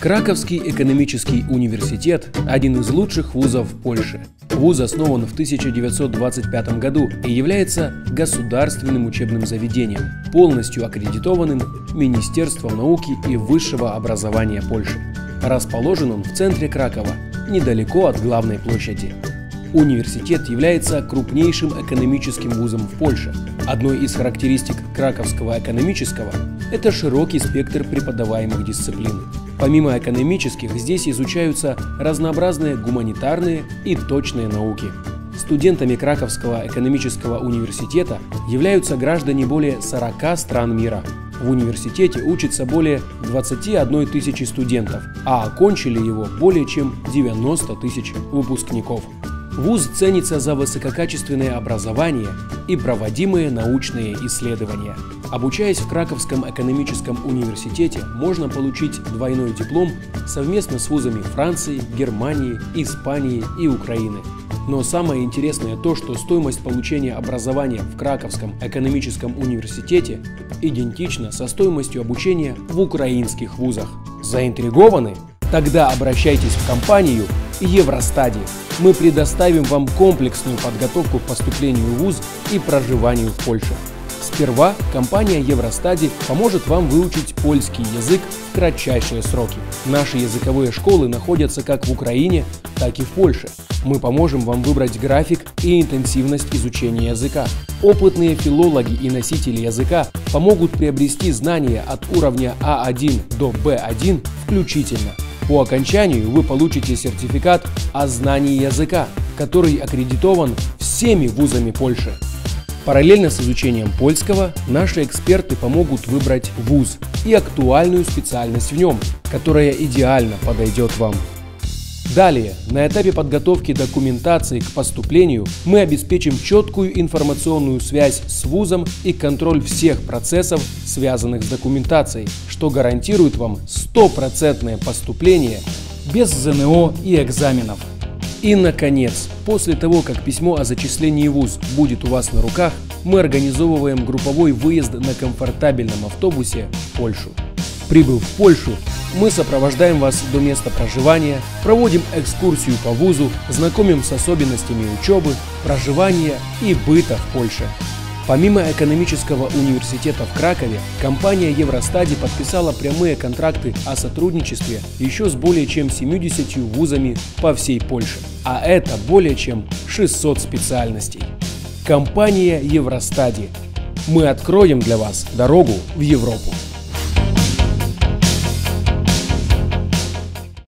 Краковский экономический университет – один из лучших вузов в Польше. Вуз основан в 1925 году и является государственным учебным заведением, полностью аккредитованным Министерством науки и высшего образования Польши. Расположен он в центре Кракова, недалеко от главной площади. Университет является крупнейшим экономическим вузом в Польше. Одной из характеристик Краковского экономического – это широкий спектр преподаваемых дисциплин. Помимо экономических, здесь изучаются разнообразные гуманитарные и точные науки. Студентами Краковского экономического университета являются граждане более 40 стран мира. В университете учатся более 21 тысячи студентов, а окончили его более чем 90 тысяч выпускников. ВУЗ ценится за высококачественное образование и проводимые научные исследования. Обучаясь в Краковском экономическом университете, можно получить двойной диплом совместно с вузами Франции, Германии, Испании и Украины. Но самое интересное то, что стоимость получения образования в Краковском экономическом университете идентична со стоимостью обучения в украинских вузах. Заинтригованы? Тогда обращайтесь в компанию Евростади. Мы предоставим вам комплексную подготовку к поступлению в ВУЗ и проживанию в Польше. Сперва компания Евростади поможет вам выучить польский язык в кратчайшие сроки. Наши языковые школы находятся как в Украине, так и в Польше. Мы поможем вам выбрать график и интенсивность изучения языка. Опытные филологи и носители языка помогут приобрести знания от уровня А1 до Б1 включительно. По окончанию вы получите сертификат о знании языка, который аккредитован всеми вузами Польши. Параллельно с изучением польского, наши эксперты помогут выбрать вуз и актуальную специальность в нем, которая идеально подойдет вам. Далее, на этапе подготовки документации к поступлению мы обеспечим четкую информационную связь с вузом и контроль всех процессов, связанных с документацией, что гарантирует вам стопроцентное поступление без ЗНО и экзаменов. И, наконец, после того, как письмо о зачислении в ВУЗ будет у вас на руках, мы организовываем групповой выезд на комфортабельном автобусе в Польшу. Прибыв в Польшу, мы сопровождаем вас до места проживания, проводим экскурсию по вузу, знакомим с особенностями учебы, проживания и быта в Польше. Помимо экономического университета в Кракове, компания Евростади подписала прямые контракты о сотрудничестве еще с более чем 70 вузами по всей Польше. А это более чем 600 специальностей. Компания Евростади. Мы откроем для вас дорогу в Европу.